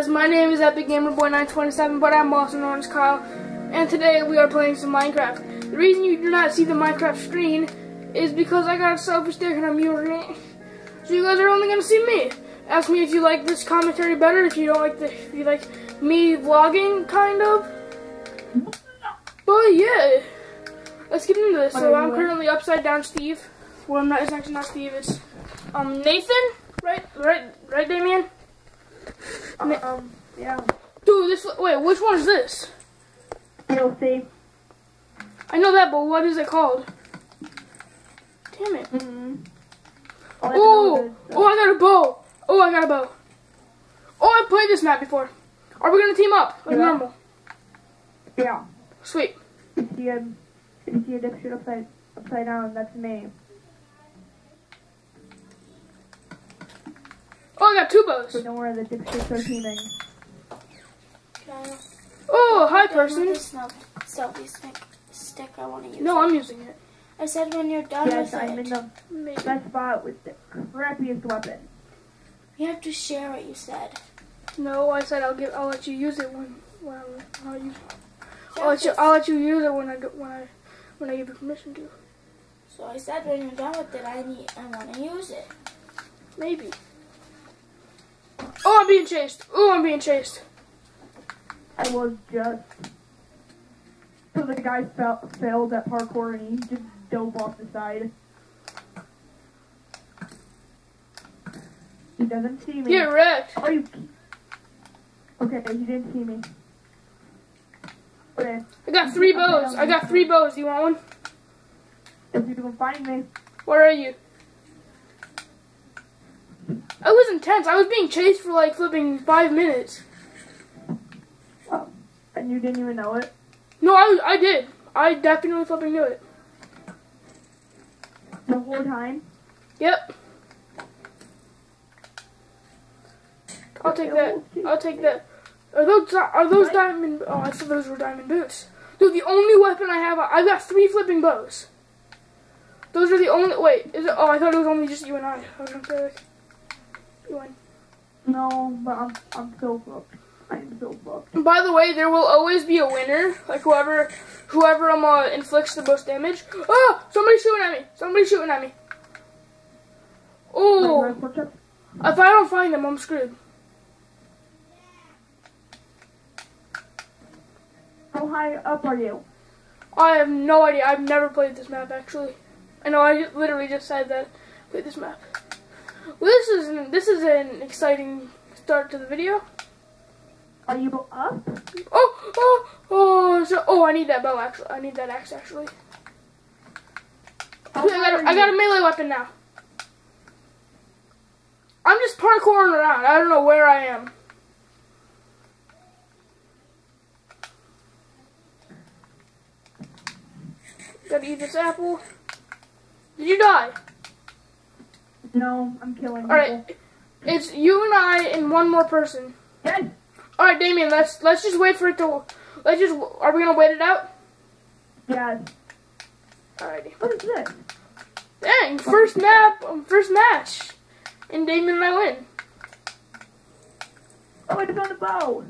guys, my name is Epic Gamer Boy 927, but I'm also known as Kyle, and today we are playing some Minecraft. The reason you do not see the Minecraft screen is because I got a selfie stick and I'm using it, so you guys are only gonna see me. Ask me if you like this commentary better, if you don't like the, if you like me vlogging, kind of. But yeah, let's get into this. So I'm currently upside down Steve. Well, I'm not, it's actually not Steve, it's um, Nathan, right, right, right, Damien? Uh, um, yeah. Dude, this wait, which one is this? You'll see. I know that, but what is it called? Damn it! Mm-hmm. Oh, oh, I got a bow. Oh, I got a bow. Oh, I played this map before. Are we gonna team up like Yeah. normal? Yeah. Sweet. If you see a, if you see a dipshit upside, upside down, that's me. Oh, I got two So bows. don't worry, the dipshits are teaming. Oh, hi, person. person. selfie stick, stick I want to use. No, I'm using it. I said when you're done Yes, with I'm it. in the Maybe. best spot with the crappiest weapon. You have to share what you said. No, I said I'll give. I'll let you use it when when I, I'll use. I'll let you. I'll let you use it when I when I when I give you permission to. So I said when you're done with it, I need, I want to use it. Maybe. Oh, I'm being chased. Oh, I'm being chased. I was just. So the guy fell, failed at parkour and he just dove off the side. He doesn't see me. Get wrecked. Oh, you. Okay, he didn't see me. Okay, I got three bows. I got three bows. You want one? if you can find me, Where are you? I was intense. I was being chased for like flipping five minutes. oh, and you didn't even know it. No, I I did. I definitely flipping knew it. The whole time. Yep. I'll take that. I'll take that. Are those are those diamond? Oh, I thought those were diamond boots. Dude, the only weapon I have, I've got three flipping bows. Those are the only. Wait, is it? Oh, I thought it was only just you and I. I was gonna say like, No, but I'm I'm so fucked. I'm so fucked. By the way, there will always be a winner. Like whoever, whoever um uh, inflicts the most damage. Oh, somebody's shooting at me. Somebody's shooting at me. Oh, Like, what's up? if I don't find them, I'm screwed. How high up are you? I have no idea. I've never played this map actually. I know. I literally just said that I played this map. Well, this is an, this is an exciting start to the video. Are you up? Oh, oh, oh! So, oh, I need that bow actually. I need that axe actually. Okay, I got, a, I got a melee weapon now. I'm just parkouring around. I don't know where I am. Gotta eat this apple. Did you die? No, I'm killing people. Alright. It's you and I and one more person. Yes. Alright, Damien, let's let's just wait for it to let's just are we gonna wait it out? Yeah. Alrighty. What is this? Dang, first map um, first match. And Damien and I win. Oh, I found a bow.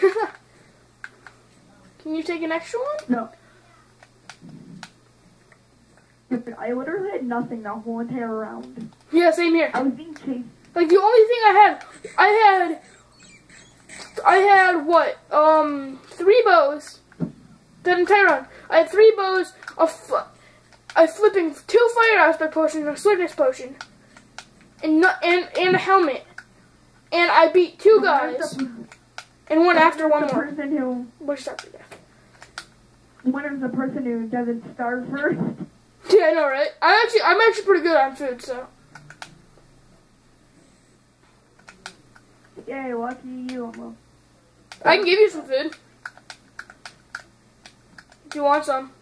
Can you take an extra one? No. I literally had nothing that whole entire round. Yeah, same here. I was being chased. Like the only thing I had, I had, I had what? Um, three bows. That entire round, I had three bows, a, fl- a flipping two fire aspect potions, and a swiftness potion, and not, and and a helmet. And I beat two guys, and one after one the more. person who, Which death. when is the person who doesn't starve first? Yeah, I know, right? I'm actually, I'm actually pretty good on food, so. Yay, lucky you. I'm I can give you some food. If you want some.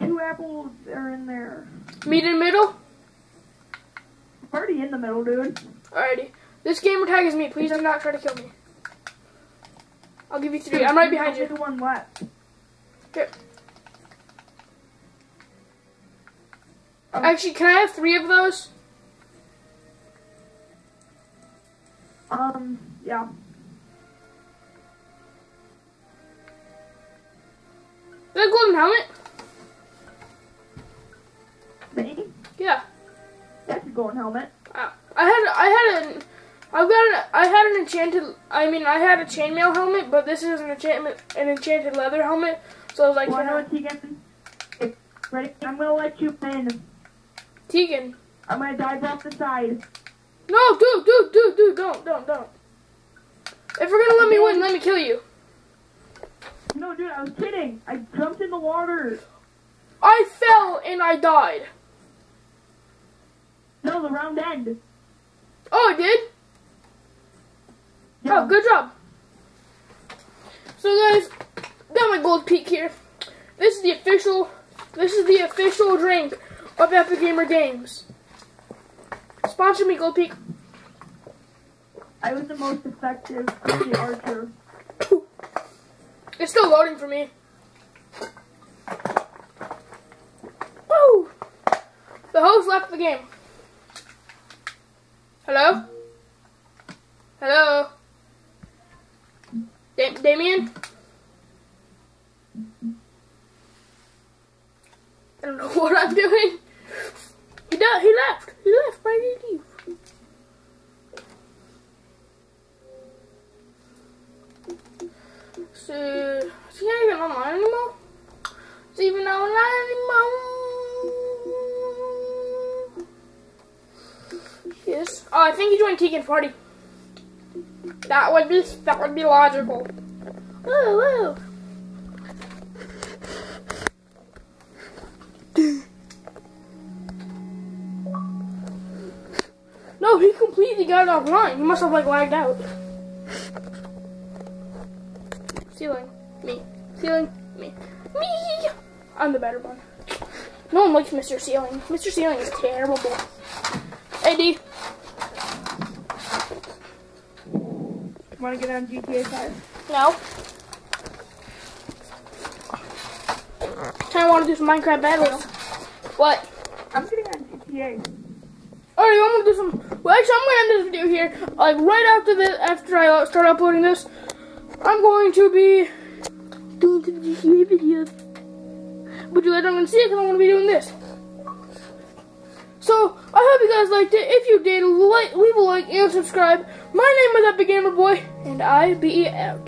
Two apples are in there. Meet in the middle? Already in the middle, dude. Alrighty. This gamer tag is me. Please do not try to kill me. I'll give you three. I'm right behind you. one left. Here. Oh. Actually, can I have three of those? Um, yeah. Is that golden helmet? Me? Yeah. That's a golden helmet. Uh, I had I had an I've got an I had an enchanted I mean I had a chainmail helmet, but this is an enchantment an enchanted leather helmet. So I was like, know can what, Tegan? If- Ready? I'm gonna let you in. Tegan. I'm gonna dive off the side. No, dude, dude, dude, dude, don't, don't, don't. If you're gonna let me win, let me kill you. No, dude, I was kidding. I jumped in the water. I fell and I died. No, the round end. Oh, I did? Yeah. Oh, good job. So guys, got my gold peak here. This is the official this is the official drink of Epic Gamer Games. Sponsor me, Gold Peak. I was the most effective the archer. It's still loading for me. Woo! The host left the game. Hello? Hello? Da- Damien? I don't know what I'm doing. He he left. He left. Why did he leave? So, is he not even online anymore? Is he even online anymore? Yes. Oh, I think he joined Tegan's party. That would be that would be logical. Whoa, whoa. No, he completely got offline. He must have like lagged out. Ceiling, me. Ceiling, me. Me! I'm the better one. No one likes Mr. Ceiling. Mr. Ceiling is terrible. Eddie. Wanna get on GTA 5? no. Kind of want to do some Minecraft battles. What? I'm getting on GTA. Alright, I'm gonna do some. Well, actually, I'm gonna end this video here. Like right after this, after I uh, start uploading this, I'm going to be doing some GTA videos. But you guys aren't gonna see it because I'm gonna be doing this. So I hope you guys liked it. If you did, like, leave a like and subscribe. My name is Epic Gamer Boy, and I be out.